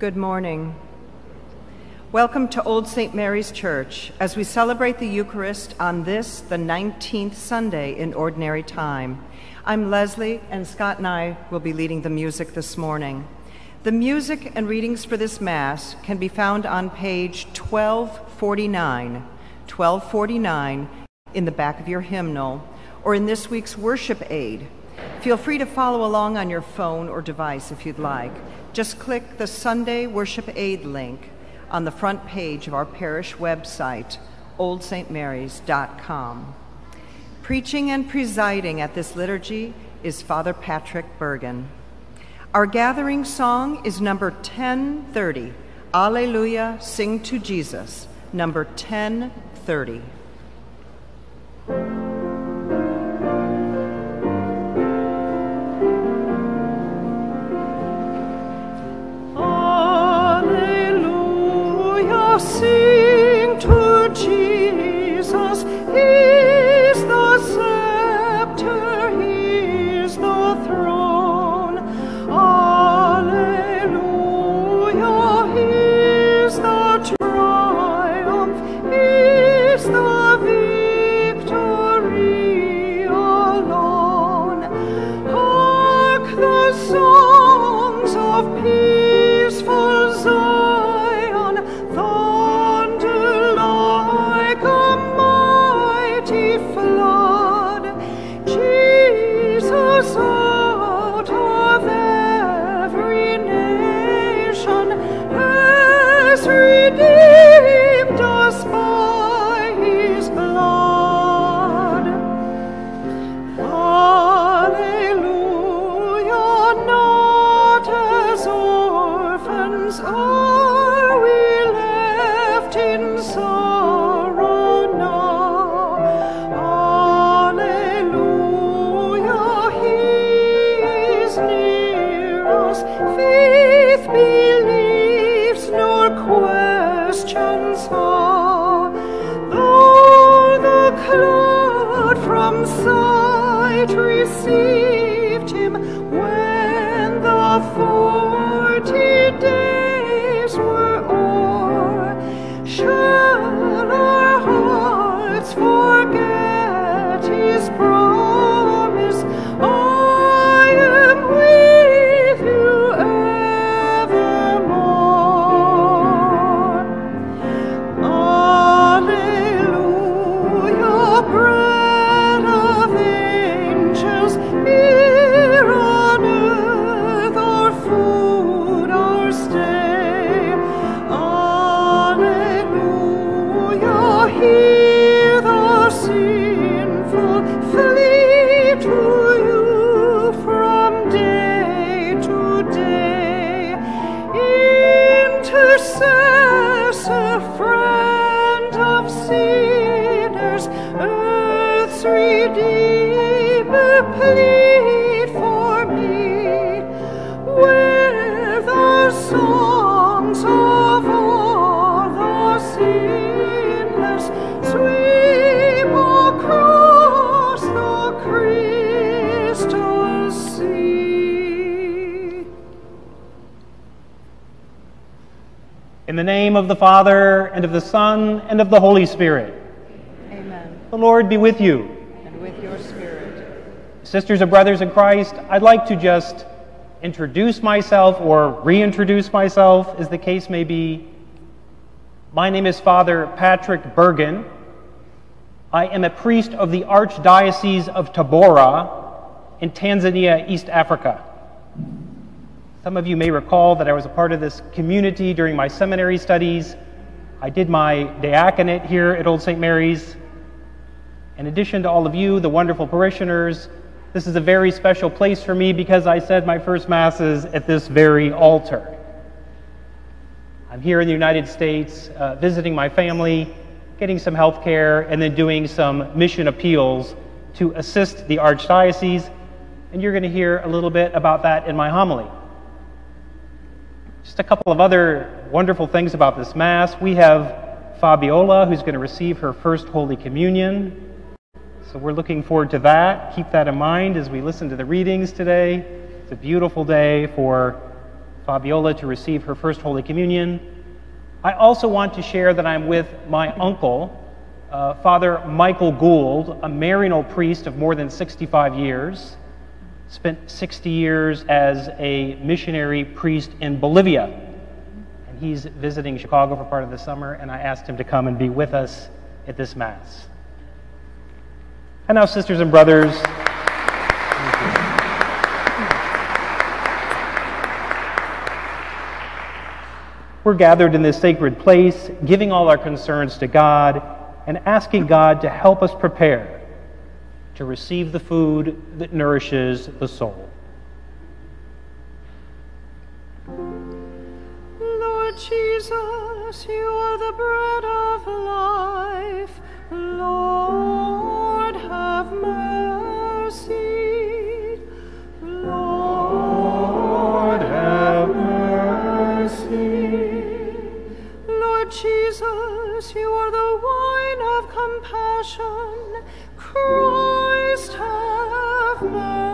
Good morning. Welcome to Old St. Mary's Church as we celebrate the Eucharist on this, the 19th Sunday in Ordinary Time. I'm Leslie, and Scott and I will be leading the music this morning. The music and readings for this Mass can be found on page 1249, 1249 in the back of your hymnal, or in this week's worship aid. Feel free to follow along on your phone or device if you'd like. Just click the Sunday Worship Aid link on the front page of our parish website, oldstmarys.com. Preaching and presiding at this liturgy is Father Patrick Bergen. Our gathering song is number 1030, Alleluia, Sing to Jesus, number 1030. Sing to Jesus. He's Father, and of the Son, and of the Holy Spirit. Amen. The Lord be with you. And with your spirit. Sisters and brothers in Christ, I'd like to just introduce myself or reintroduce myself, as the case may be. My name is Father Patrick Bergen. I am a priest of the Archdiocese of Tabora in Tanzania, East Africa. Some of you may recall that I was a part of this community during my seminary studies. I did my diaconate here at Old St. Mary's. In addition to all of you, the wonderful parishioners, this is a very special place for me because I said my first Masses at this very altar. I'm here in the United States uh, visiting my family, getting some health care, and then doing some mission appeals to assist the Archdiocese. And you're going to hear a little bit about that in my homily. Just a couple of other wonderful things about this Mass. We have Fabiola, who's going to receive her first Holy Communion. So we're looking forward to that. Keep that in mind as we listen to the readings today. It's a beautiful day for Fabiola to receive her first Holy Communion. I also want to share that I'm with my uncle, uh, Father Michael Gould, a Maryknoll priest of more than 65 years. Spent 60 years as a missionary priest in Bolivia. And he's visiting Chicago for part of the summer, and I asked him to come and be with us at this Mass. And now, sisters and brothers, we're gathered in this sacred place, giving all our concerns to God and asking God to help us prepare to receive the food that nourishes the soul. Lord Jesus, you are the bread of life. Lord, have mercy. Lord, have mercy. Lord Jesus, you are the wine of compassion. Christ, have mercy.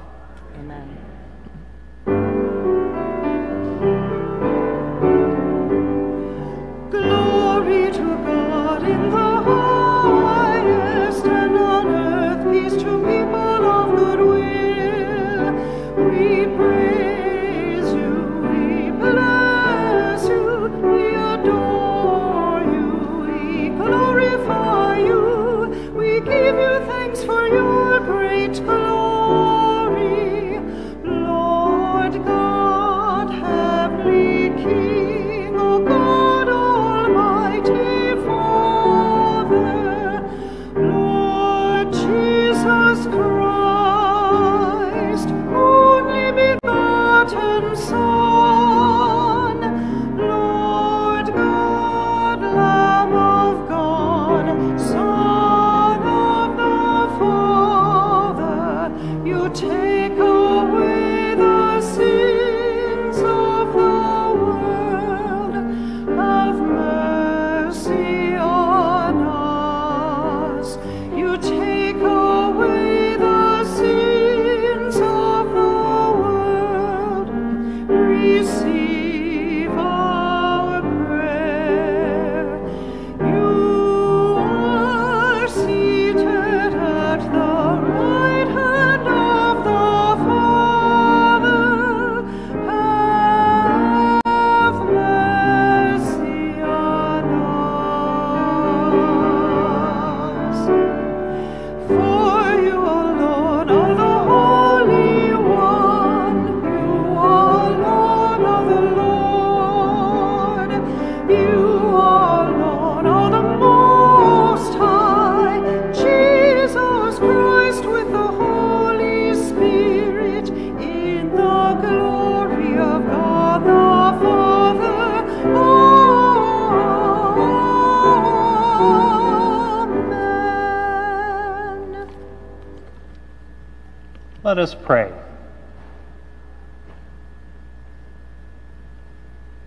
Us pray.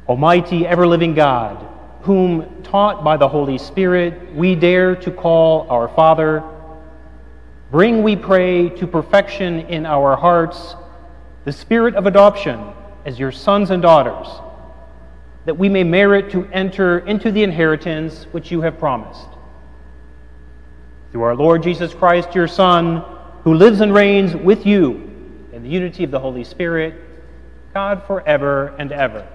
Almighty, ever living God, whom, taught by the Holy Spirit, we dare to call our Father, bring, we pray, to perfection in our hearts the spirit of adoption as your sons and daughters, that we may merit to enter into the inheritance which you have promised. Through our Lord Jesus Christ, your Son, who lives and reigns with you in the unity of the Holy Spirit, God forever and ever.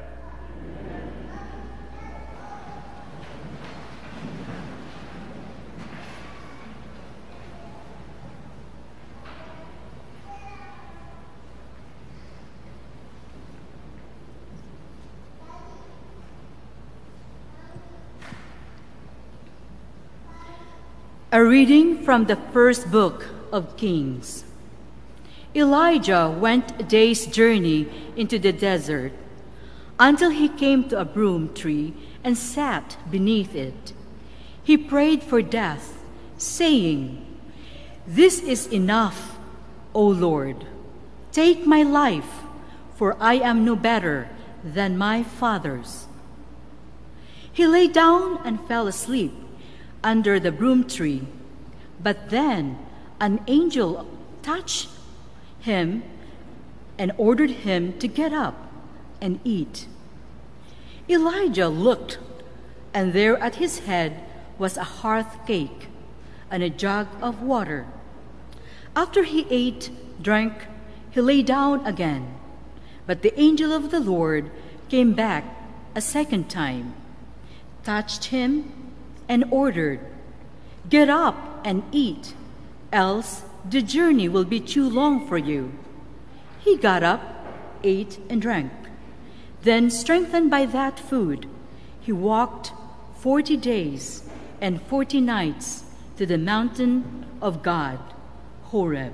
A reading from the first book of Kings. Elijah went a day's journey into the desert until he came to a broom tree and sat beneath it. He prayed for death, saying, This is enough, O Lord. Take my life, for I am no better than my fathers. He lay down and fell asleep under the broom tree. But then an angel touched him and ordered him to get up and eat. Elijah looked, and there at his head was a hearth cake and a jug of water. After he ate, drank, he lay down again. But the angel of the Lord came back a second time, touched him, and ordered, Get up and eat, else the journey will be too long for you. He got up, ate, and drank. Then, strengthened by that food, he walked forty days and forty nights to the mountain of God, Horeb.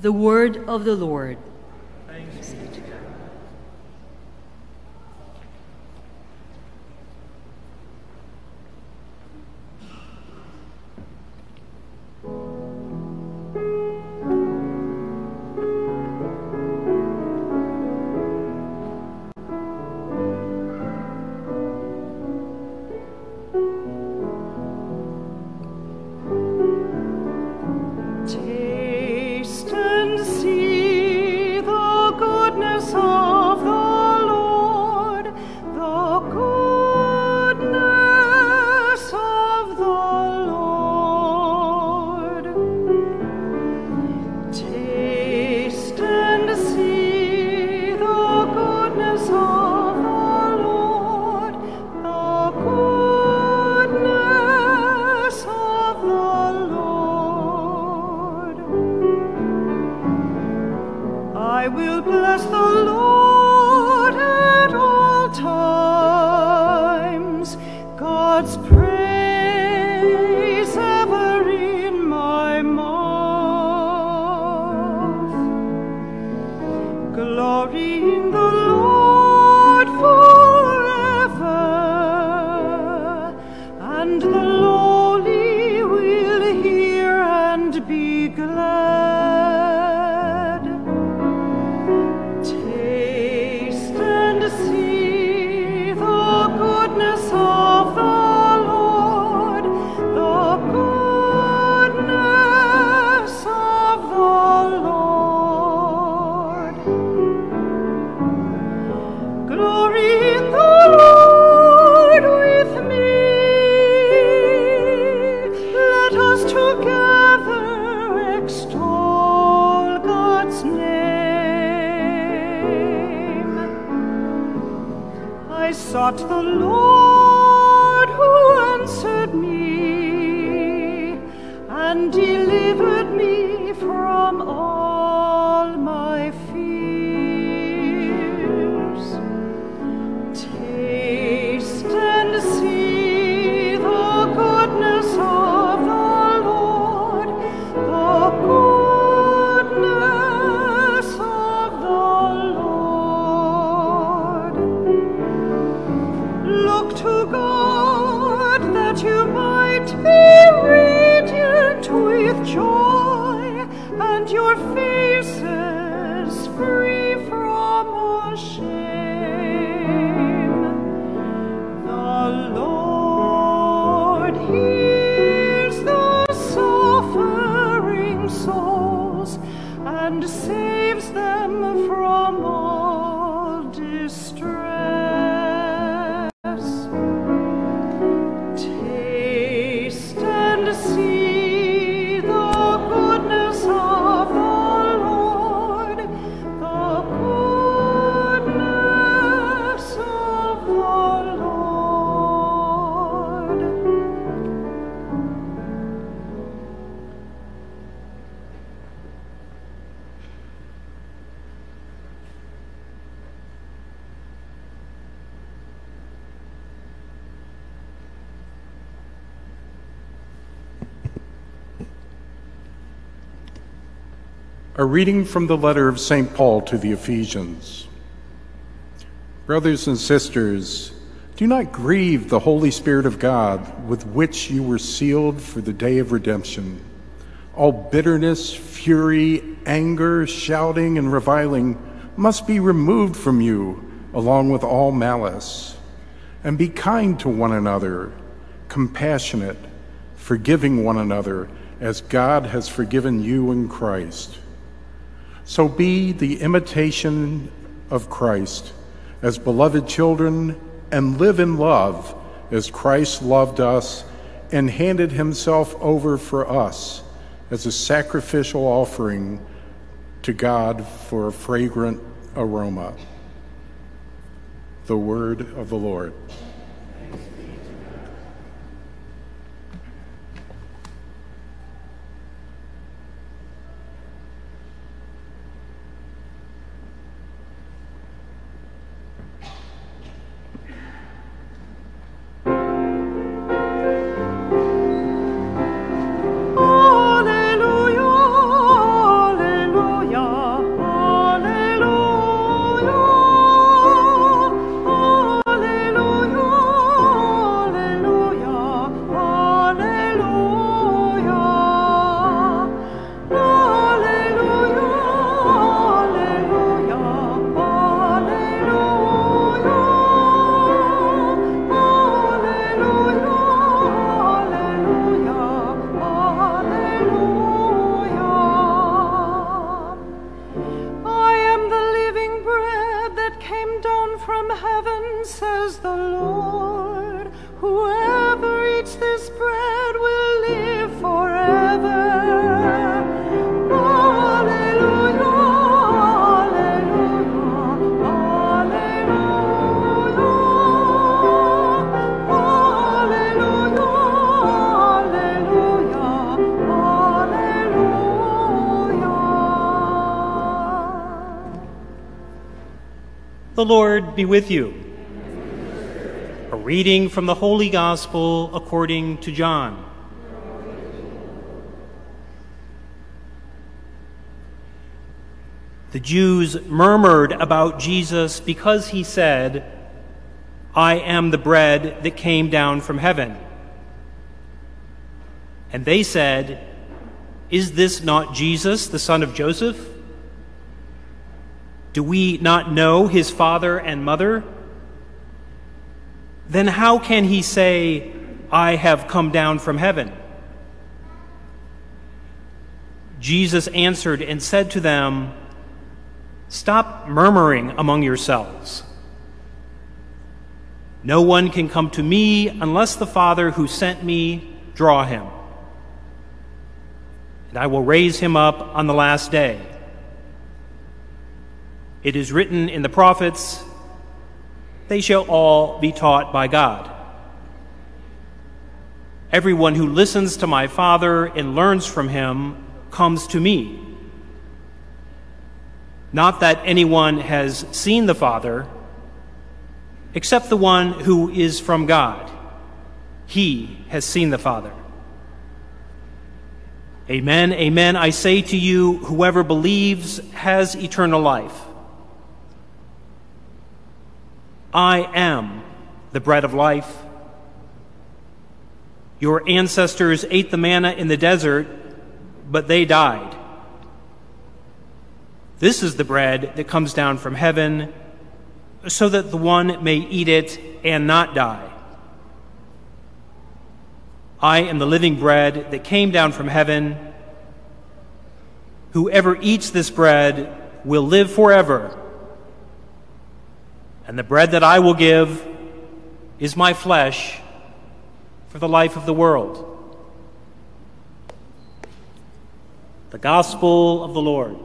The word of the Lord. Thanks. A reading from the letter of St. Paul to the Ephesians. Brothers and sisters, do not grieve the Holy Spirit of God with which you were sealed for the day of redemption. All bitterness, fury, anger, shouting, and reviling must be removed from you, along with all malice. And be kind to one another, compassionate, forgiving one another, as God has forgiven you in Christ. So be the imitation of Christ as beloved children and live in love as Christ loved us and handed himself over for us as a sacrificial offering to God for a fragrant aroma. The word of the Lord. The Lord be with you. A reading from the Holy Gospel according to John. The Jews murmured about Jesus because he said, I am the bread that came down from heaven. And they said, Is this not Jesus, the son of Joseph? Do we not know his father and mother? Then how can he say, I have come down from heaven? Jesus answered and said to them, Stop murmuring among yourselves. No one can come to me unless the Father who sent me draw him. And I will raise him up on the last day. It is written in the prophets, they shall all be taught by God. Everyone who listens to my Father and learns from him comes to me. Not that anyone has seen the Father, except the one who is from God. He has seen the Father. Amen, amen. I say to you, whoever believes has eternal life. I am the bread of life. Your ancestors ate the manna in the desert, but they died. This is the bread that comes down from heaven, so that the one may eat it and not die. I am the living bread that came down from heaven. Whoever eats this bread will live forever. And the bread that I will give is my flesh for the life of the world. The Gospel of the Lord.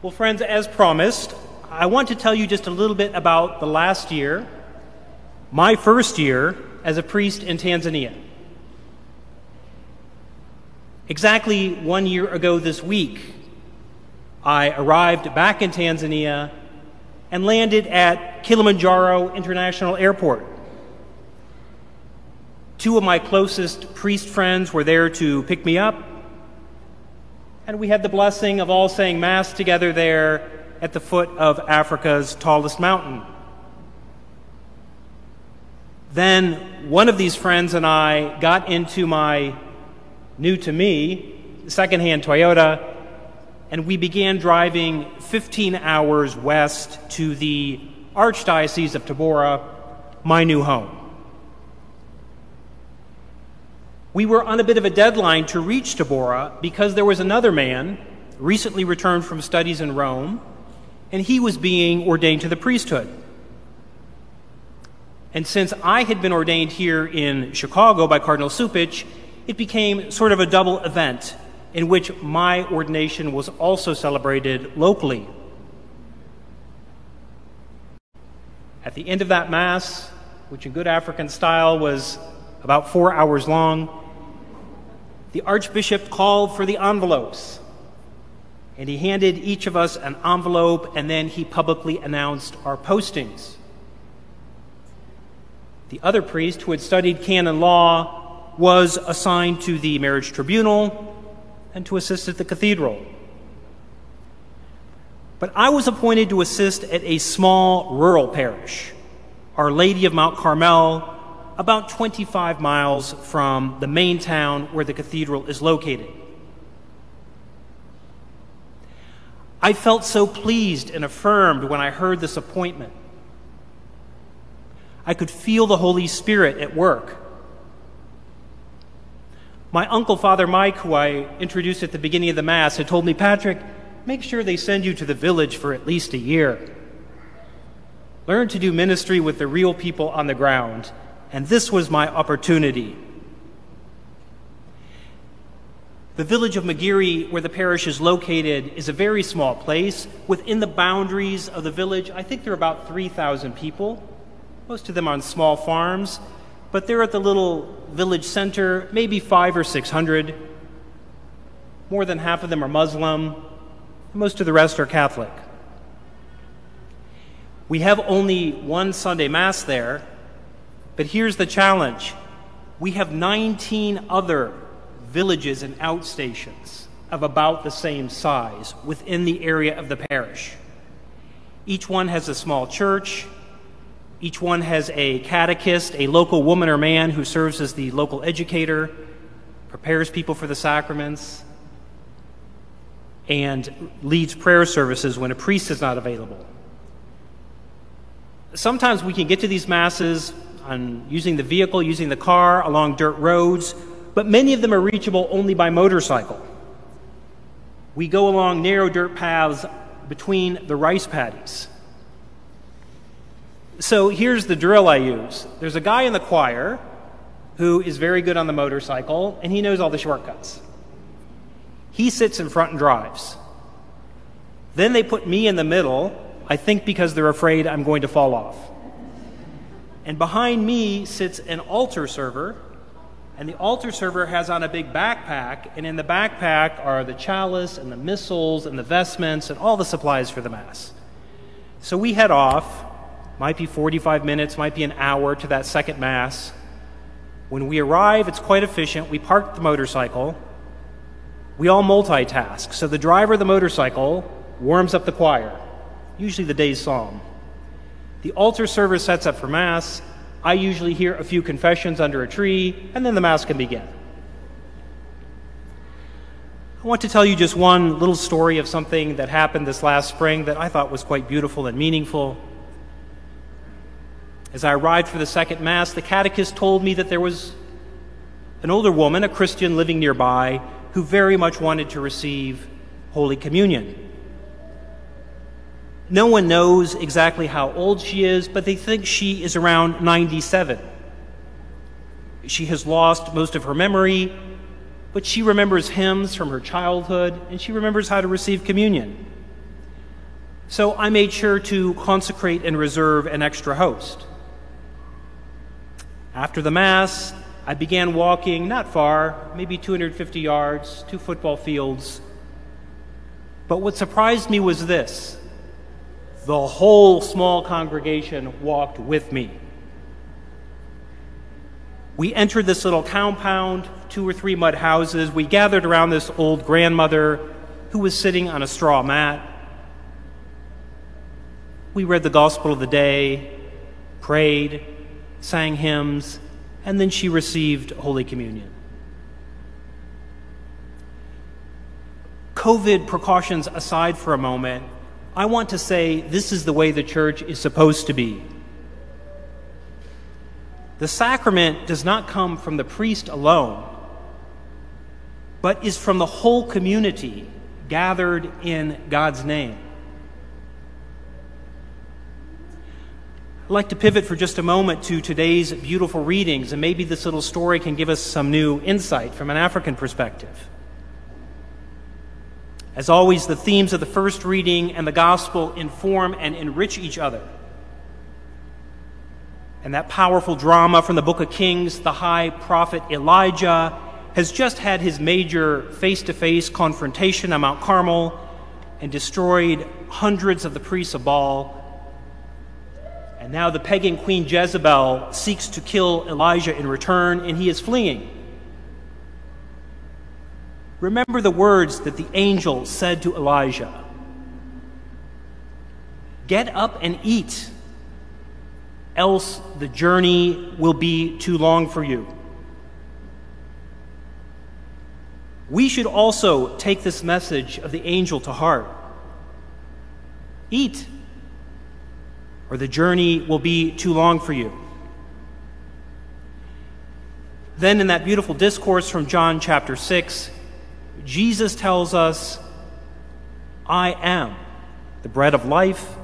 Well, friends, as promised, I want to tell you just a little bit about the last year my first year as a priest in Tanzania. Exactly one year ago this week, I arrived back in Tanzania and landed at Kilimanjaro International Airport. Two of my closest priest friends were there to pick me up, and we had the blessing of all saying Mass together there at the foot of Africa's tallest mountain. Then one of these friends and I got into my new to me secondhand Toyota, and we began driving 15 hours west to the Archdiocese of Tabora, my new home. We were on a bit of a deadline to reach Tabora because there was another man recently returned from studies in Rome, and he was being ordained to the priesthood. And since I had been ordained here in Chicago by Cardinal Cupich, it became sort of a double event in which my ordination was also celebrated locally. At the end of that Mass, which in good African style was about four hours long, the Archbishop called for the envelopes. And he handed each of us an envelope, and then he publicly announced our postings. The other priest, who had studied canon law, was assigned to the marriage tribunal and to assist at the cathedral. But I was appointed to assist at a small rural parish, Our Lady of Mount Carmel, about 25 miles from the main town where the cathedral is located. I felt so pleased and affirmed when I heard this appointment. I could feel the Holy Spirit at work. My uncle, Father Mike, who I introduced at the beginning of the Mass, had told me, Patrick, make sure they send you to the village for at least a year. Learn to do ministry with the real people on the ground. And this was my opportunity. The village of Magiri, where the parish is located, is a very small place. Within the boundaries of the village, I think there are about 3,000 people most of them on small farms, but they're at the little village center, maybe five or six hundred. More than half of them are Muslim, most of the rest are Catholic. We have only one Sunday Mass there, but here's the challenge we have 19 other villages and outstations of about the same size within the area of the parish. Each one has a small church, each one has a catechist, a local woman or man who serves as the local educator, prepares people for the sacraments, and leads prayer services when a priest is not available. Sometimes we can get to these masses on using the vehicle, using the car, along dirt roads, but many of them are reachable only by motorcycle. We go along narrow dirt paths between the rice paddies. So here's the drill I use there's a guy in the choir who is very good on the motorcycle, and he knows all the shortcuts. He sits in front and drives. Then they put me in the middle, I think because they're afraid I'm going to fall off. And behind me sits an altar server, and the altar server has on a big backpack, and in the backpack are the chalice and the missals and the vestments and all the supplies for the Mass. So we head off, might be 45 minutes, might be an hour to that second Mass. When we arrive, it's quite efficient. We park the motorcycle. We all multitask. So the driver of the motorcycle warms up the choir, usually the day's psalm. The altar server sets up for Mass. I usually hear a few confessions under a tree, and then the Mass can begin. I want to tell you just one little story of something that happened this last spring that I thought was quite beautiful and meaningful. As I arrived for the second Mass, the catechist told me that there was an older woman, a Christian living nearby, who very much wanted to receive Holy Communion. No one knows exactly how old she is, but they think she is around 97. She has lost most of her memory, but she remembers hymns from her childhood, and she remembers how to receive communion. So I made sure to consecrate and reserve an extra host. After the Mass, I began walking not far, maybe 250 yards, two football fields. But what surprised me was this the whole small congregation walked with me. We entered this little compound, two or three mud houses. We gathered around this old grandmother who was sitting on a straw mat. We read the gospel of the day, prayed, sang hymns, and then she received Holy Communion. COVID precautions aside for a moment, I want to say this is the way the church is supposed to be. The sacrament does not come from the priest alone, but is from the whole community gathered in God's name. I'd like to pivot for just a moment to today's beautiful readings, and maybe this little story can give us some new insight from an African perspective. As always, the themes of the first reading and the gospel inform and enrich each other. And that powerful drama from the book of Kings, the high prophet Elijah has just had his major face to face confrontation on Mount Carmel and destroyed hundreds of the priests of Baal. And now the pagan queen Jezebel seeks to kill Elijah in return, and he is fleeing. Remember the words that the angel said to Elijah Get up and eat, else the journey will be too long for you. We should also take this message of the angel to heart. Eat, or the journey will be too long for you. Then, in that beautiful discourse from John chapter 6, Jesus tells us, I am the bread of life,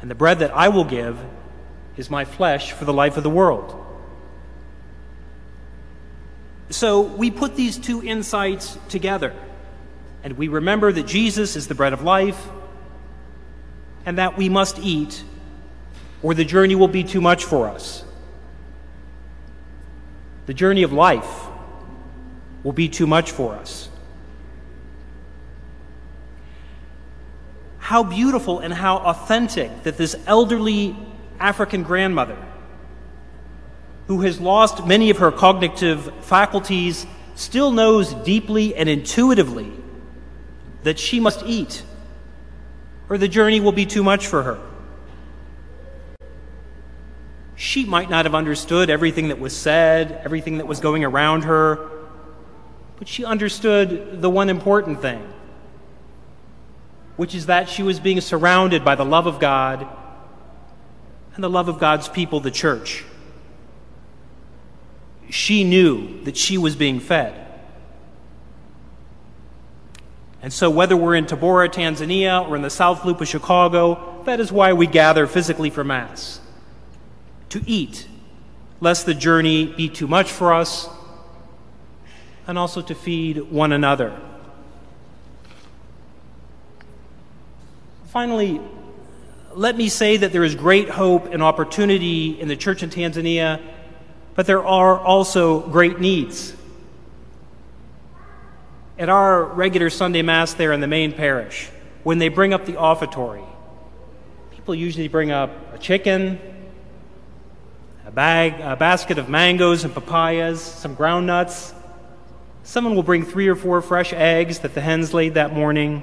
and the bread that I will give is my flesh for the life of the world. So we put these two insights together, and we remember that Jesus is the bread of life, and that we must eat, or the journey will be too much for us. The journey of life will be too much for us. How beautiful and how authentic that this elderly African grandmother, who has lost many of her cognitive faculties, still knows deeply and intuitively that she must eat, or the journey will be too much for her. She might not have understood everything that was said, everything that was going around her, but she understood the one important thing, which is that she was being surrounded by the love of God and the love of God's people, the church. She knew that she was being fed. And so, whether we're in Tabora, Tanzania, or in the South Loop of Chicago, that is why we gather physically for Mass to eat, lest the journey be too much for us and also to feed one another. Finally, let me say that there is great hope and opportunity in the church in Tanzania, but there are also great needs. At our regular Sunday Mass there in the main parish, when they bring up the offertory, people usually bring up a chicken, a bag, a basket of mangoes and papayas, some ground nuts, Someone will bring three or four fresh eggs that the hens laid that morning.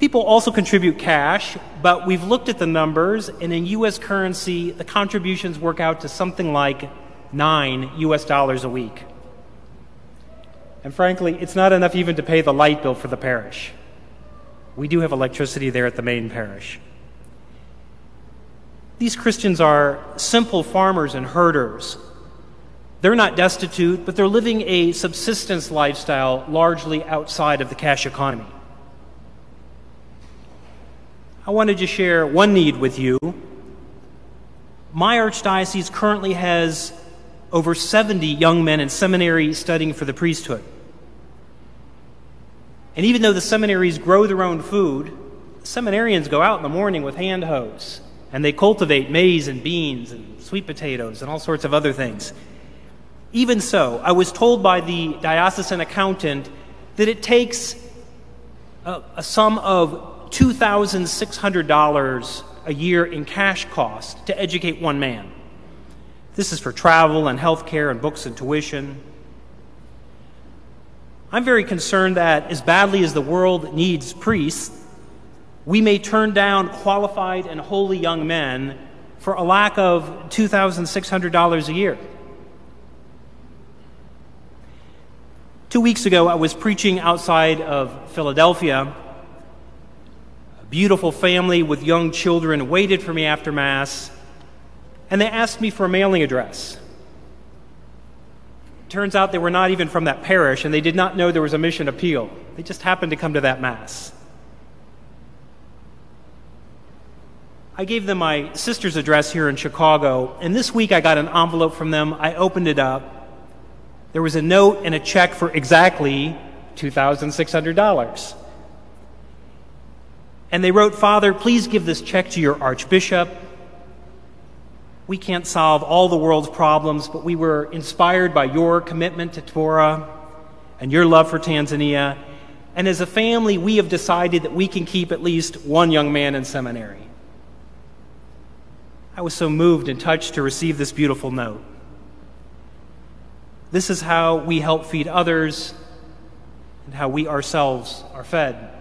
People also contribute cash, but we've looked at the numbers, and in U.S. currency, the contributions work out to something like nine U.S. dollars a week. And frankly, it's not enough even to pay the light bill for the parish. We do have electricity there at the main parish. These Christians are simple farmers and herders they're not destitute, but they're living a subsistence lifestyle largely outside of the cash economy. I wanted to share one need with you. My archdiocese currently has over 70 young men in seminary studying for the priesthood. And even though the seminaries grow their own food, seminarians go out in the morning with hand hoes and they cultivate maize and beans and sweet potatoes and all sorts of other things. Even so, I was told by the diocesan accountant that it takes a, a sum of $2,600 a year in cash cost to educate one man. This is for travel and health care and books and tuition. I'm very concerned that as badly as the world needs priests, we may turn down qualified and holy young men for a lack of $2,600 a year. Two weeks ago, I was preaching outside of Philadelphia. A beautiful family with young children waited for me after Mass, and they asked me for a mailing address. Turns out they were not even from that parish, and they did not know there was a mission appeal. They just happened to come to that Mass. I gave them my sister's address here in Chicago, and this week I got an envelope from them. I opened it up. There was a note and a check for exactly $2,600. And they wrote, Father, please give this check to your Archbishop. We can't solve all the world's problems, but we were inspired by your commitment to Tabora and your love for Tanzania. And as a family, we have decided that we can keep at least one young man in seminary. I was so moved and touched to receive this beautiful note. This is how we help feed others and how we ourselves are fed.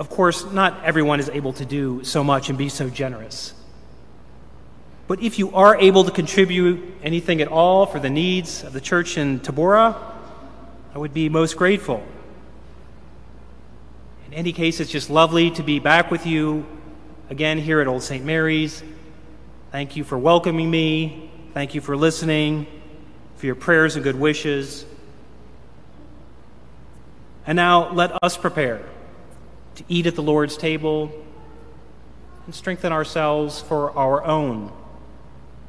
Of course, not everyone is able to do so much and be so generous. But if you are able to contribute anything at all for the needs of the church in Tabora, I would be most grateful. In any case, it's just lovely to be back with you again here at Old St. Mary's. Thank you for welcoming me. Thank you for listening, for your prayers and good wishes. And now let us prepare to eat at the Lord's table and strengthen ourselves for our own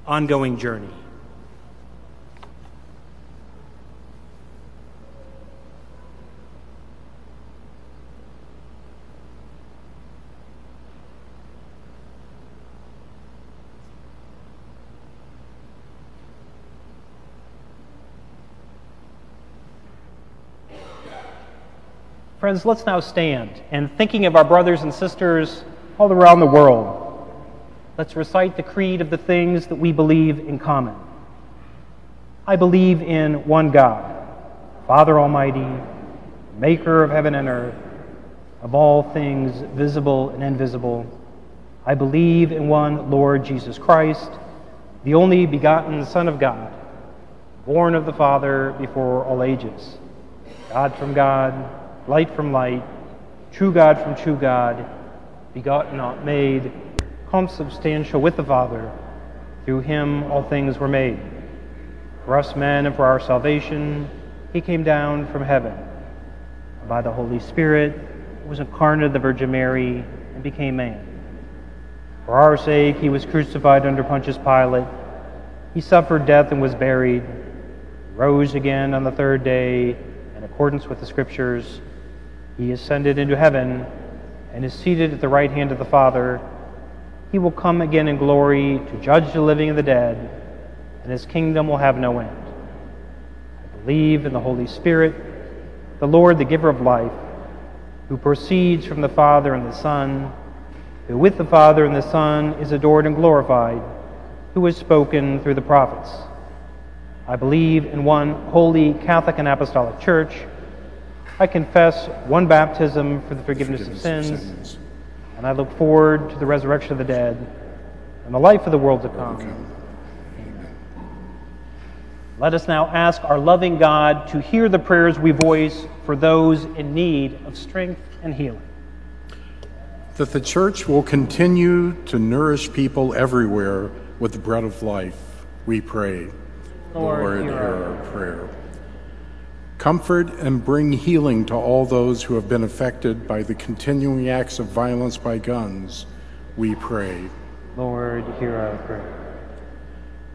ongoing journey. Friends, let's now stand and thinking of our brothers and sisters all around the world, let's recite the creed of the things that we believe in common. I believe in one God, Father Almighty, maker of heaven and earth, of all things visible and invisible. I believe in one Lord Jesus Christ, the only begotten Son of God, born of the Father before all ages, God from God light from light, true God from true God, begotten, not made, consubstantial with the Father. Through him all things were made. For us men and for our salvation, he came down from heaven. By the Holy Spirit, was incarnate of the Virgin Mary and became man. For our sake, he was crucified under Pontius Pilate. He suffered death and was buried, rose again on the third day in accordance with the Scriptures he ascended into heaven and is seated at the right hand of the Father. He will come again in glory to judge the living and the dead, and his kingdom will have no end. I believe in the Holy Spirit, the Lord, the giver of life, who proceeds from the Father and the Son, who with the Father and the Son is adored and glorified, who has spoken through the prophets. I believe in one holy Catholic and Apostolic Church. I confess one baptism for the forgiveness, forgiveness of, sins, of, sins, and I look forward to the resurrection of the dead and the life of the world to come. Amen. Let us now ask our loving God to hear the prayers we voice for those in need of strength and healing. That the church will continue to nourish people everywhere with the bread of life, we pray. Lord, Lord hear our prayer. Comfort and bring healing to all those who have been affected by the continuing acts of violence by guns, we pray. Lord, hear our prayer.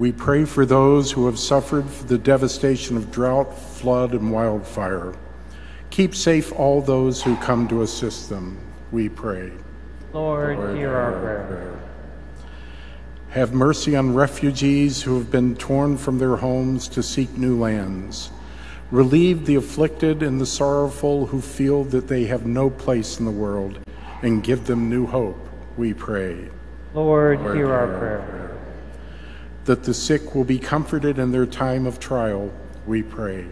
We pray for those who have suffered the devastation of drought, flood, and wildfire. Keep safe all those who come to assist them, we pray. Lord, Lord hear our prayer. prayer. Have mercy on refugees who have been torn from their homes to seek new lands. Relieve the afflicted and the sorrowful who feel that they have no place in the world, and give them new hope, we pray. Lord, hear our prayer. That the sick will be comforted in their time of trial, we pray.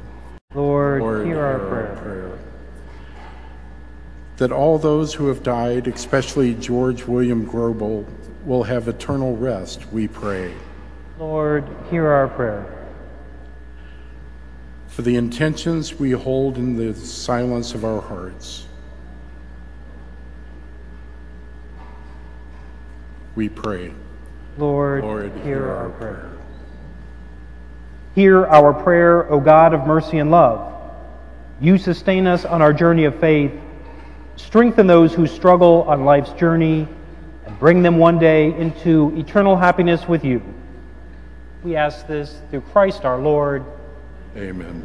Lord, hear our prayer. That all those who have died, especially George William Grobel, will have eternal rest, we pray. Lord, hear our prayer. For the intentions we hold in the silence of our hearts, we pray. Lord, Lord, hear our prayer. Hear our prayer, O God of mercy and love. You sustain us on our journey of faith. Strengthen those who struggle on life's journey and bring them one day into eternal happiness with you. We ask this through Christ our Lord. Amen.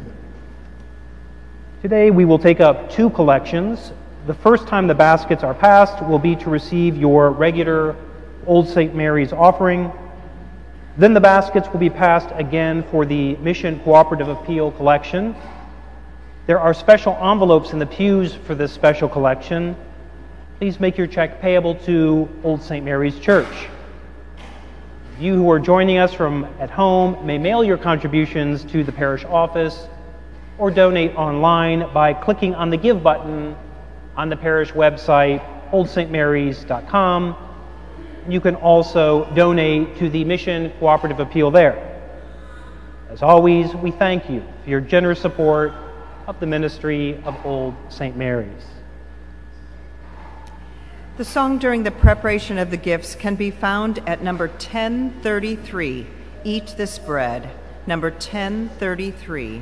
Today we will take up two collections. The first time the baskets are passed will be to receive your regular Old St. Mary's offering. Then the baskets will be passed again for the Mission Cooperative Appeal collection. There are special envelopes in the pews for this special collection. Please make your check payable to Old St. Mary's Church. You who are joining us from at home may mail your contributions to the parish office or donate online by clicking on the Give button on the parish website, oldstmarys.com. You can also donate to the Mission Cooperative Appeal there. As always, we thank you for your generous support of the ministry of Old St. Mary's. The song during the preparation of the gifts can be found at number 1033, Eat This Bread, number 1033.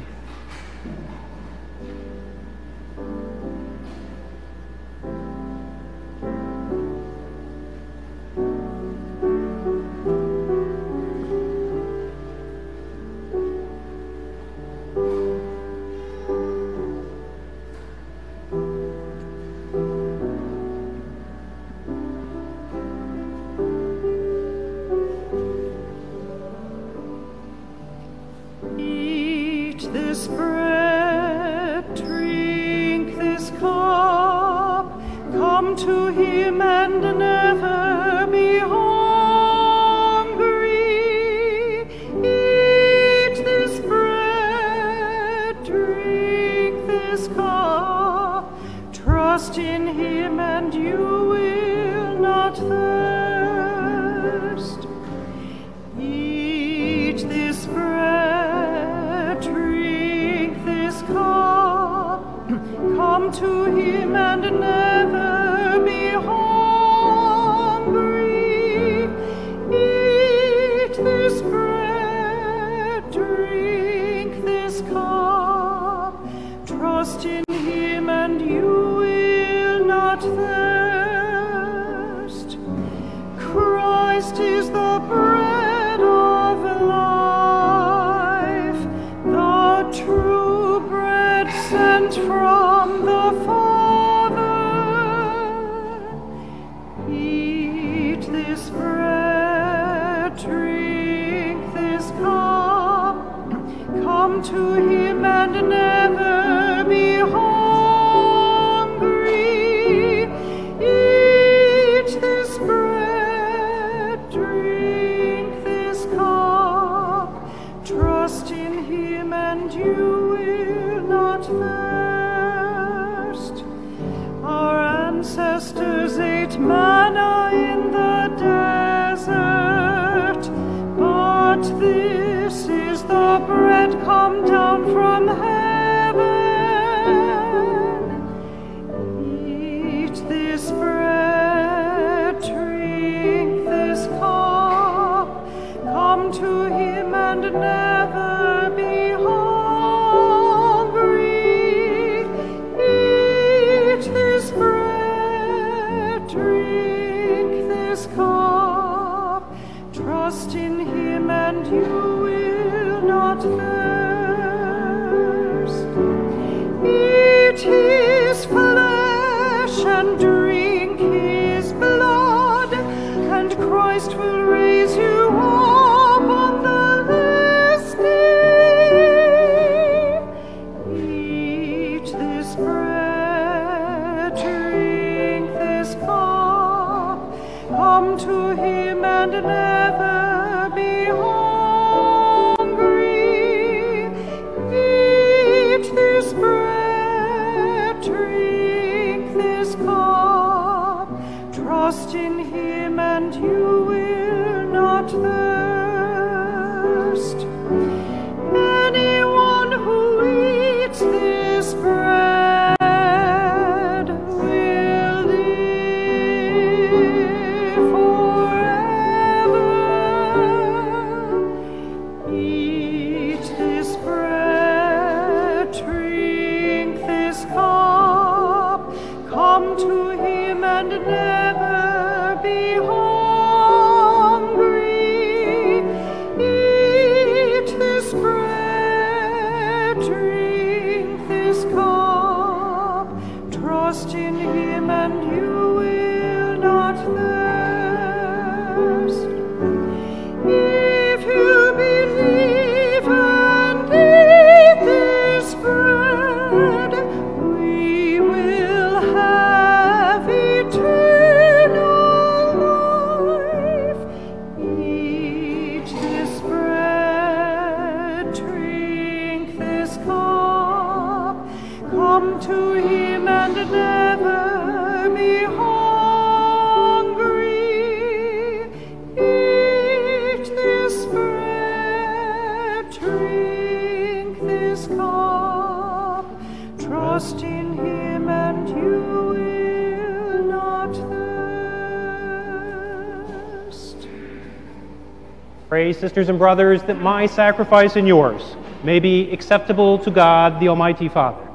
Sent from sisters and brothers, that my sacrifice and yours may be acceptable to God, the Almighty Father.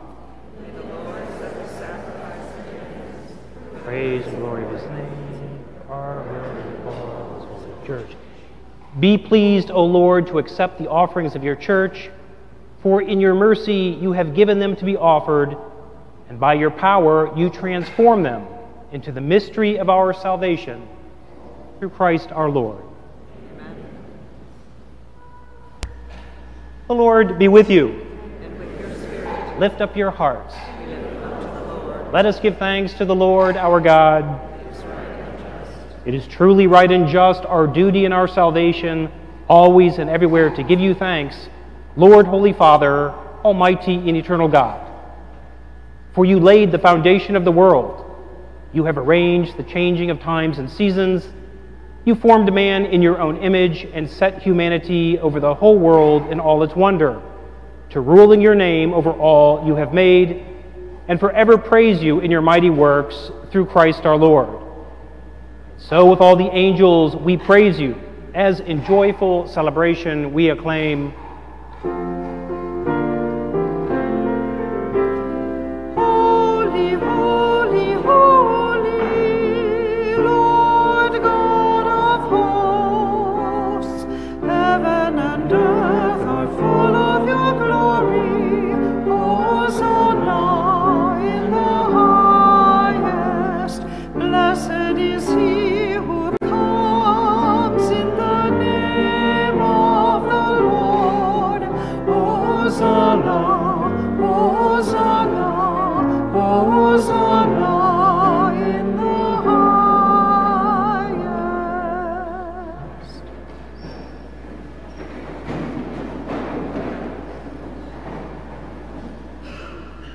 Praise and glory of his name, church. Be pleased, O Lord, to accept the offerings of your church, for in your mercy you have given them to be offered, and by your power you transform them into the mystery of our salvation through Christ our Lord. The Lord be with you. Lift up your hearts. Let us give thanks to the Lord our God. It is truly right and just, our duty and our salvation, always and everywhere to give you thanks, Lord, Holy Father, Almighty and eternal God. For you laid the foundation of the world. You have arranged the changing of times and seasons. You formed man in your own image and set humanity over the whole world in all its wonder, to rule in your name over all you have made, and forever praise you in your mighty works through Christ our Lord. So, with all the angels, we praise you, as in joyful celebration we acclaim.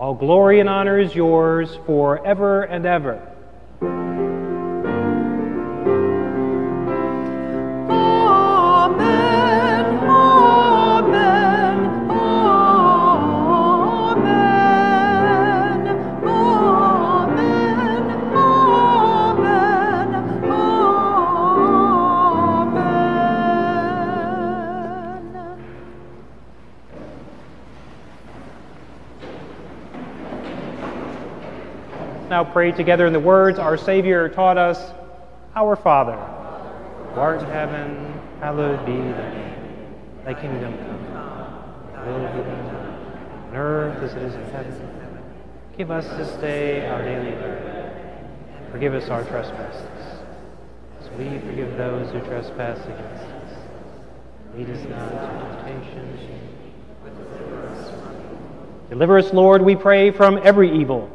all glory and honor is yours forever and ever. Now pray together in the words our Savior taught us Our Father, who art in heaven, hallowed be thy name. Thy kingdom come, will be done on earth as it is in heaven. Give us this day our daily bread. Forgive us our trespasses, as we forgive those who trespass against us. Lead us not into temptation, but deliver us from. Deliver us, Lord, we pray, from every evil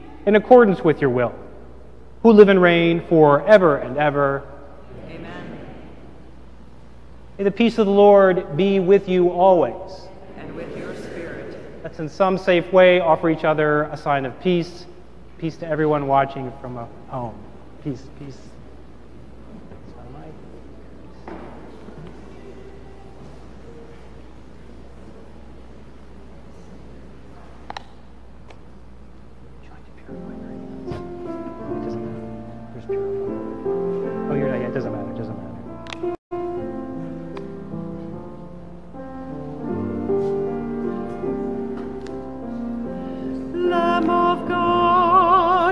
in accordance with your will, who live and reign forever and ever. Amen. May the peace of the Lord be with you always. And with your spirit. Let's, in some safe way, offer each other a sign of peace. Peace to everyone watching from home. Peace, peace.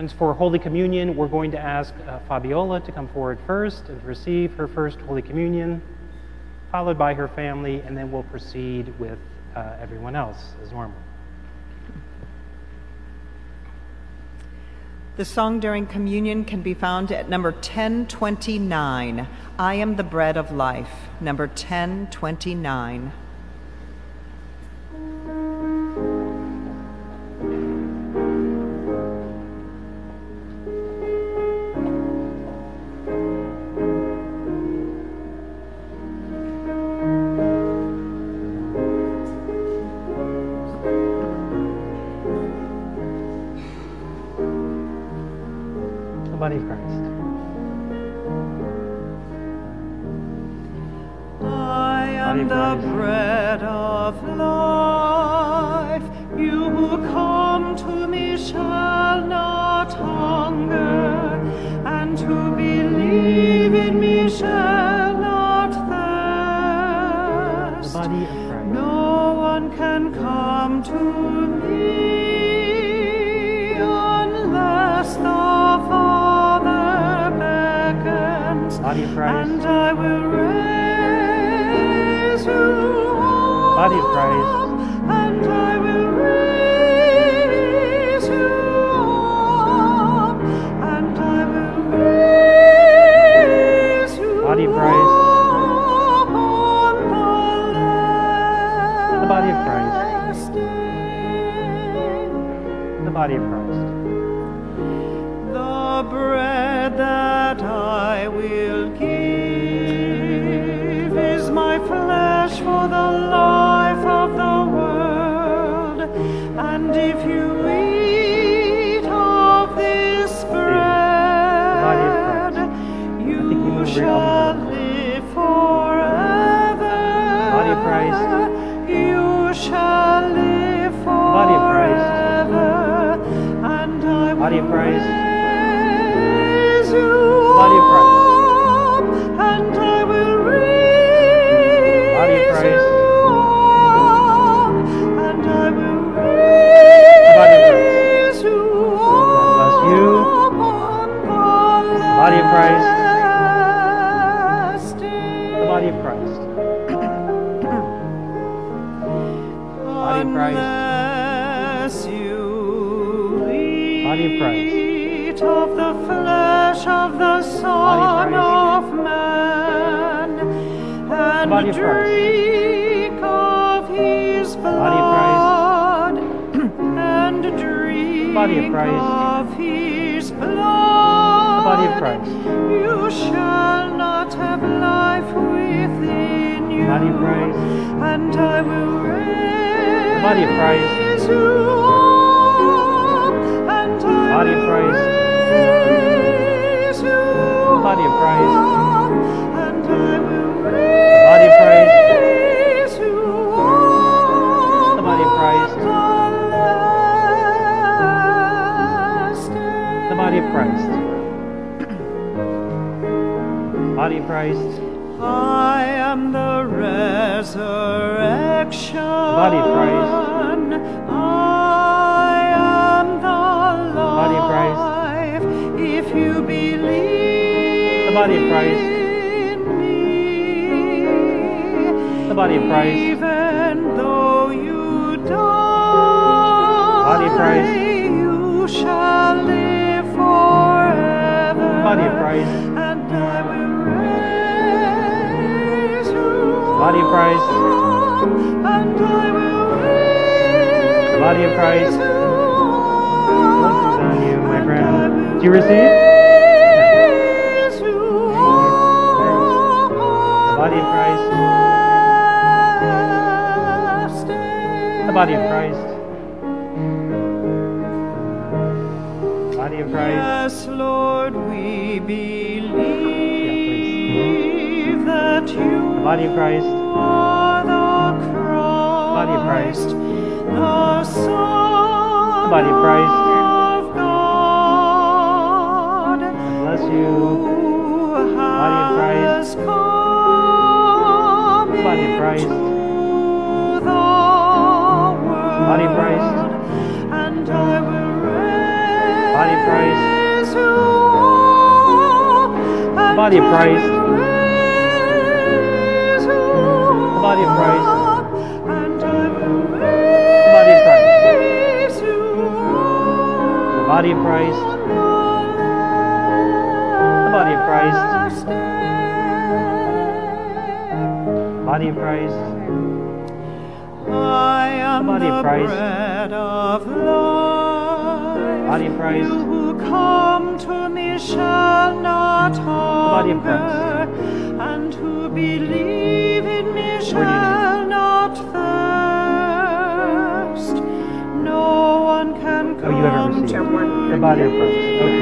Friends, for Holy Communion, we're going to ask uh, Fabiola to come forward first and receive her first Holy Communion, followed by her family, and then we'll proceed with uh, everyone else as normal. The song during communion can be found at number 1029, I Am the Bread of Life, number 1029. Body body of Christ. Body of Christ. Unless you eat Body of Christ. of the flesh of the Son Christ. of Man and Body of drink of His Body of blood and drink Body of Christ. of His blood. body of Christ. You shall Body of Christ. And I will raise body of Christ. up, and I Body of Christ. you body of Christ. up, and I will body of Christ. up The body of Christ. on the last day. The body of Christ. Body of Christ. I am the resurrection. body of Christ. I am the body of Christ. life. If you believe The body of Christ. in me, The body of Christ. even though you die, Body of Christ. you shall live forever. Body of Christ. You Body of Christ. up, and I will raise Body of Christ. Blessings on you, my friend. Do you receive? you The body of Christ. The body of Christ. The Body of Christ. Yes, Lord, we believe that you The body of Christ. Are the Christ, Body of Christ. the body of Christ. Bless you. Body of Christ. Body of Christ. Body of Christ. and I will raise Body of Christ. you up, and Body of Christ. will raise you The body of Christ. Body of Christ. The body of Christ. Body of Christ. I am The body of Christ. bread of life. Body of Christ. You who come to me shall not body of Christ. and who believe the body of. Okay.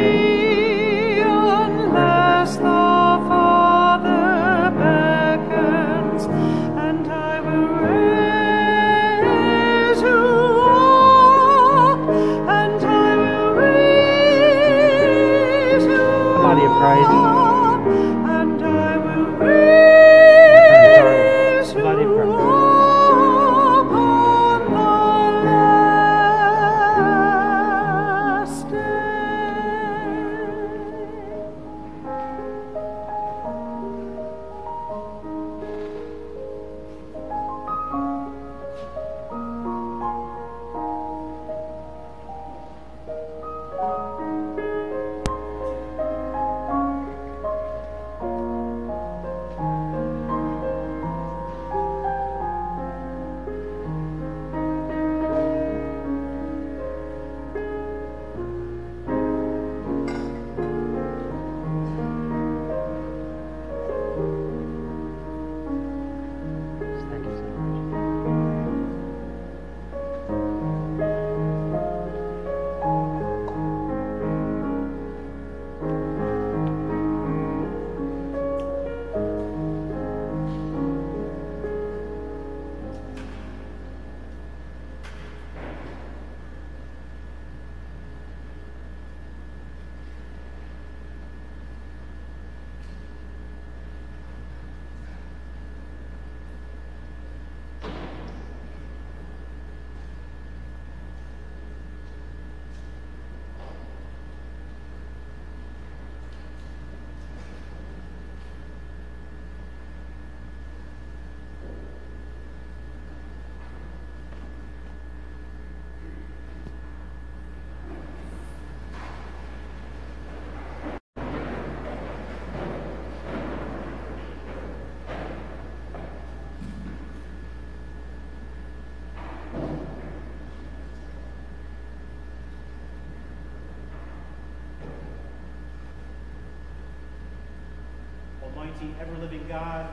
Almighty, ever living God,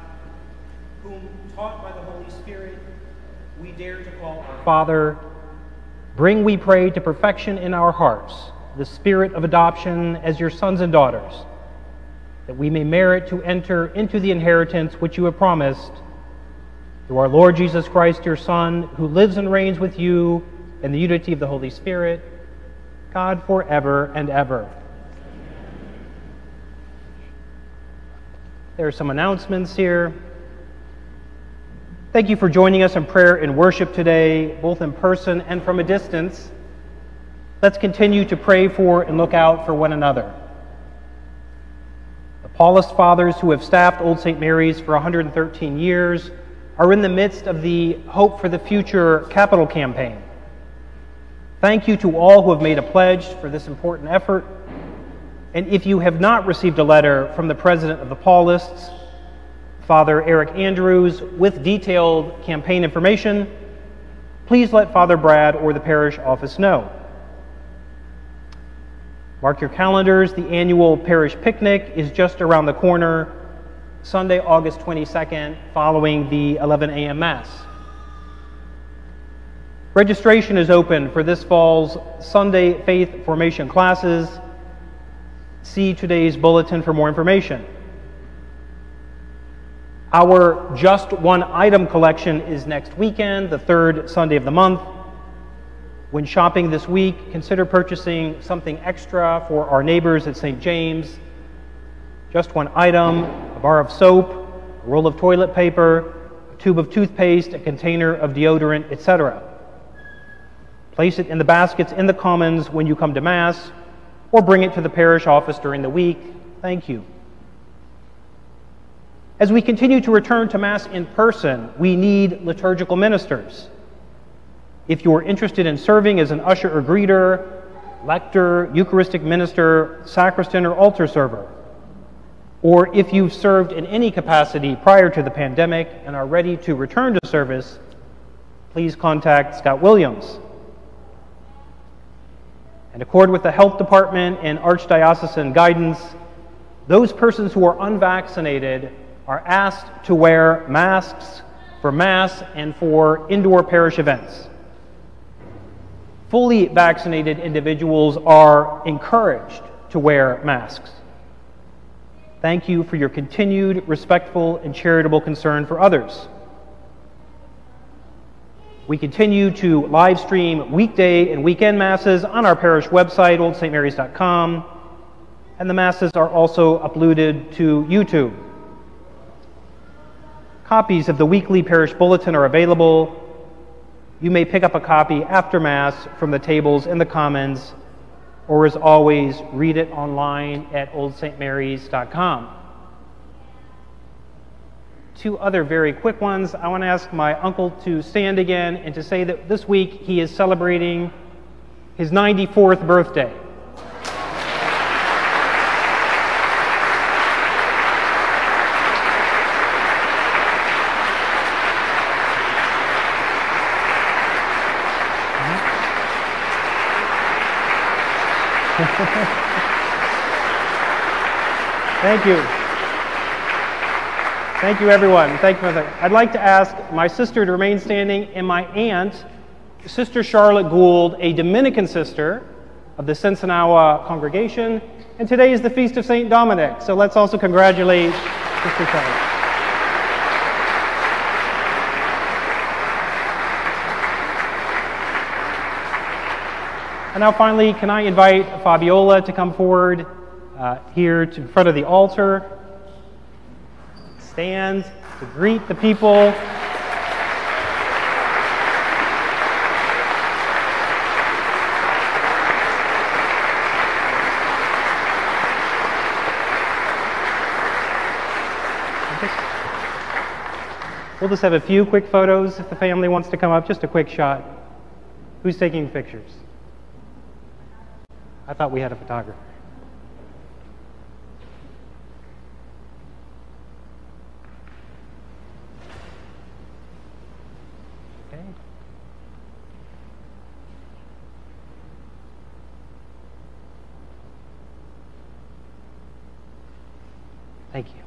whom, taught by the Holy Spirit, we dare to call our Father, bring, we pray, to perfection in our hearts the spirit of adoption as your sons and daughters, that we may merit to enter into the inheritance which you have promised through our Lord Jesus Christ, your Son, who lives and reigns with you in the unity of the Holy Spirit, God forever and ever. There are some announcements here. Thank you for joining us in prayer and worship today, both in person and from a distance. Let's continue to pray for and look out for one another. The Paulist fathers who have staffed Old St. Mary's for 113 years are in the midst of the Hope for the Future capital campaign. Thank you to all who have made a pledge for this important effort. And if you have not received a letter from the president of the Paulists, Father Eric Andrews, with detailed campaign information, please let Father Brad or the parish office know. Mark your calendars. The annual parish picnic is just around the corner, Sunday, August 22nd, following the 11 a.m. Mass. Registration is open for this fall's Sunday Faith Formation classes. See today's bulletin for more information. Our Just One Item collection is next weekend, the third Sunday of the month. When shopping this week, consider purchasing something extra for our neighbors at St. James. Just one item a bar of soap, a roll of toilet paper, a tube of toothpaste, a container of deodorant, etc. Place it in the baskets in the commons when you come to Mass, or bring it to the parish office during the week. Thank you. As we continue to return to Mass in person, we need liturgical ministers. If you are interested in serving as an usher or greeter, lector, Eucharistic minister, sacristan, or altar server, or if you've served in any capacity prior to the pandemic and are ready to return to service, please contact Scott Williams. In accord with the health department and archdiocesan guidance, those persons who are unvaccinated are asked to wear masks for Mass and for indoor parish events. Fully vaccinated individuals are encouraged to wear masks. Thank you for your continued respectful and charitable concern for others. We continue to live stream weekday and weekend masses on our parish website, oldstmarys.com, and the masses are also uploaded to YouTube. Copies of the weekly parish bulletin are available. You may pick up a copy after Mass from the tables in the Commons, or as always, read it online at oldstmarys.com two other very quick ones. I want to ask my uncle to stand again and to say that this week he is celebrating his 94th birthday. Thank you. Thank you, everyone. Thank you. I'd like to ask my sister to remain standing and my aunt, Sister Charlotte Gould, a Dominican sister of the Sinsinawa congregation. And today is the feast of St. Dominic. So let's also congratulate Sister Charlotte. And now, finally, can I invite Fabiola to come forward uh, here to in front of the altar? Stand to greet the people. We'll just have a few quick photos if the family wants to come up, just a quick shot. Who's taking pictures? I thought we had a photographer. Thank you.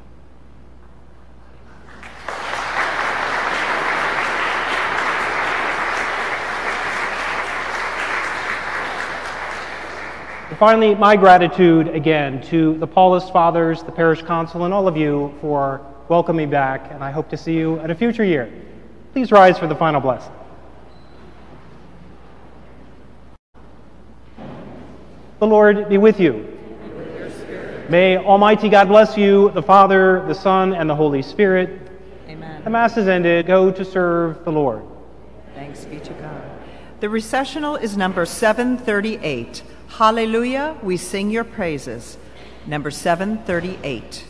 And finally, my gratitude again to the Paulist Fathers, the Parish Council, and all of you for welcoming me back, and I hope to see you at a future year. Please rise for the final blessing. The Lord be with you. May Almighty God bless you, the Father, the Son, and the Holy Spirit. Amen. The Mass is ended. Go to serve the Lord. Thanks be to God. The recessional is number 738. Hallelujah, we sing your praises. Number 738.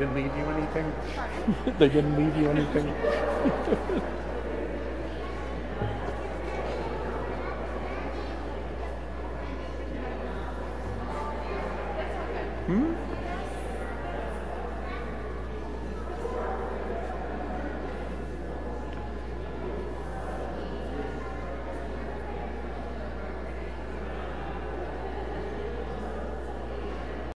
Didn't leave you anything? they didn't leave you anything?